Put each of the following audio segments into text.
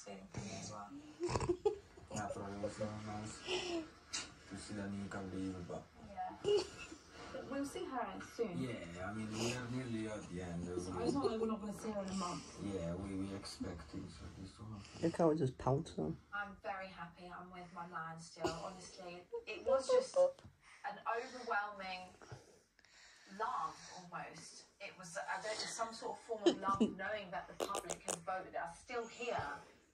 breastfeeding for me as well. I thought it was so nice to see that new Kaliva, but Yeah. But we'll see her soon. yeah, I mean we are nearly at the end. So it's not like we're not going to see her in a month. Yeah, we, we expecting so this to. Look how it just pounce on. I'm very happy I'm with my man still. Honestly, it was just an overwhelming love almost. It was I don't know, some sort of form of love knowing that the public has voted us still here.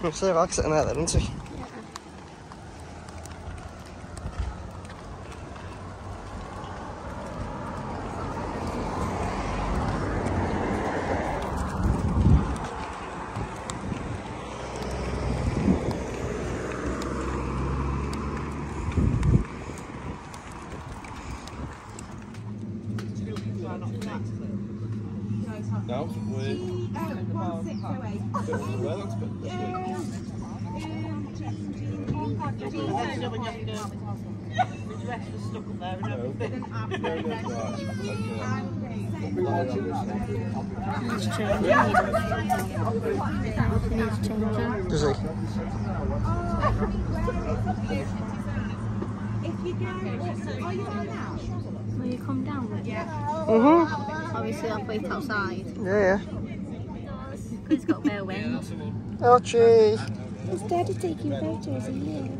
I'll say I'll sitting out there, isn't he? No, we. Well, that's good. Does he? Will you come down with yeah. Mm-hmm. Obviously, I'll wait outside. Yeah, It's got bare wind. Archie. Is Daddy taking photos of you?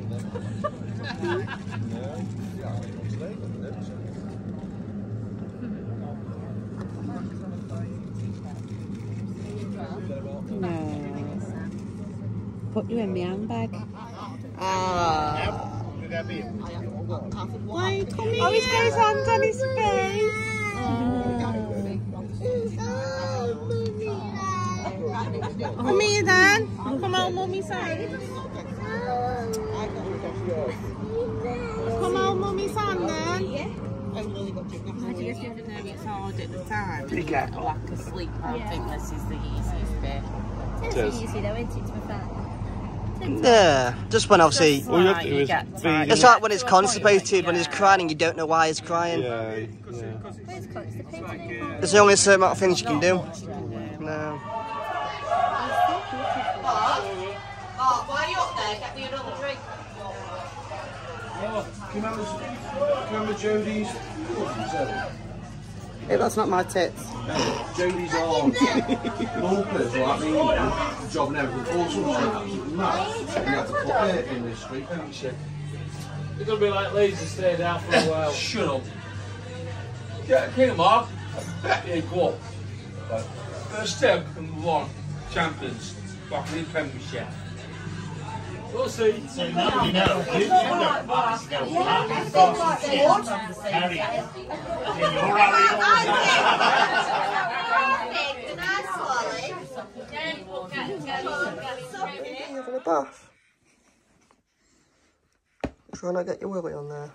No. Put you in my handbag. Ah. Why come here? Oh, he's got his hands on his face. Come here then. Come on, mummy's side. Come on, mummy's hand then. I just didn't know it's hard at the time. You get like asleep. I think this is the easiest bit. It's Cheers. easy though, isn't it, to be fair? Yeah, just when obviously. All you have Right, to do you get. It's like when it's constipated, when he's crying and you don't know why he's crying. Yeah, yeah. It's constipated. There's only a certain amount of things you can do. No. Mark, why are you up there? Get me another drink. Can you remember, can you remember Jodie's? Hey, that's not my tits. Jodie's arms. Bumpers, like me, you know, the job and everything. All sorts of absolutely mad. And you have to put it in this street, and you say, You're gonna be like Leeds and stay down for a while. shut up. Get a king, Mark. Yeah, go on. First step become the one champions back in the Premiership. We'll see. So now we know who you know wants to go back and forth and shit on the same area. In your area, You having a bath? Try not get your willy on there.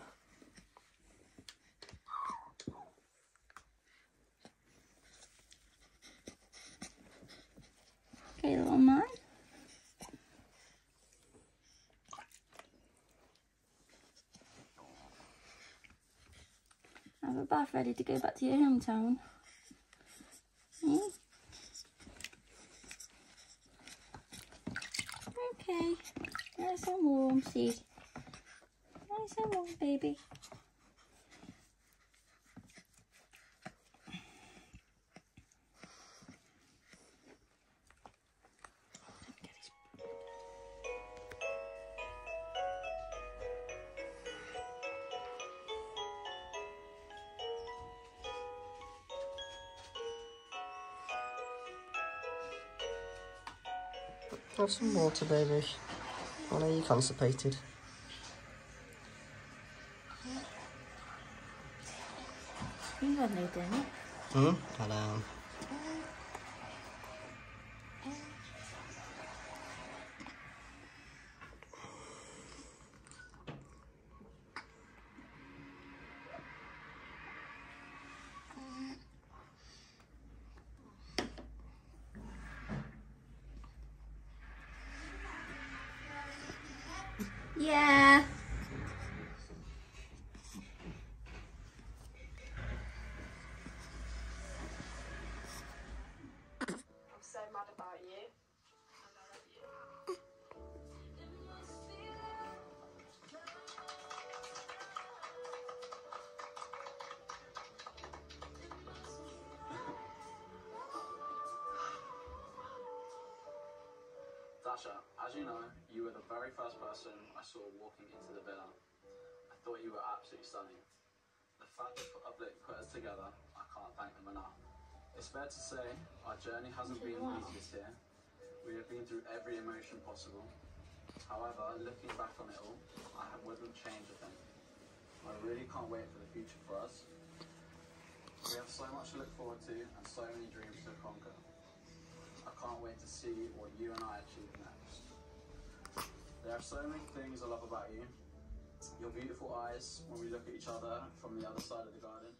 Okay, little man. Have a bath ready to go back to your hometown. Hmm? Okay. Nice and warm, see. Nice and warm, baby. Have some water, baby. I know you're constipated. You got no dinner. Hmm? Hello. Yeah. As you know, you were the very first person I saw walking into the villa. I thought you were absolutely stunning. The fact that Public put us together, I can't thank them enough. It's fair to say our journey hasn't been the easiest here. We have been through every emotion possible. However, looking back on it all, I wouldn't change a thing. I really can't wait for the future for us. We have so much to look forward to and so many dreams to conquer. I can't wait to see what you and I achieve next. There are so many things I love about you. Your beautiful eyes when we look at each other from the other side of the garden.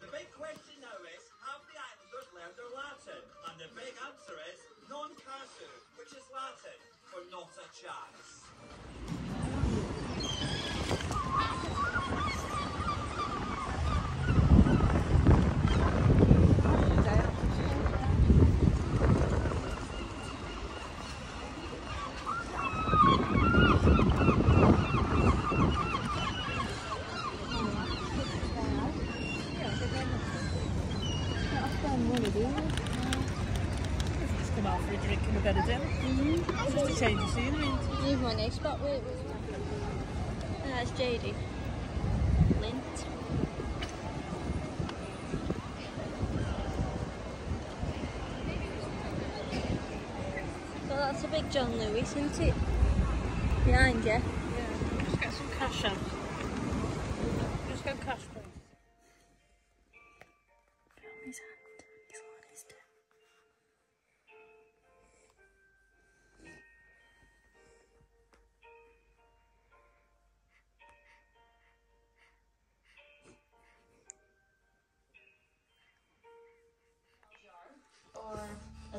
The big question now is, have the islanders learned their Latin? And the big answer is, non casu, which is Latin for not a chance. Just come out for a drink and a bed of dinner. Mm-hmm. Just to change the scenery. Leave my next spot. Wait, wait. That's JD. Lint. Well, that's a big John Lewis, isn't it? Behind you. Yeah. Just get some cash out. Just get cash, please.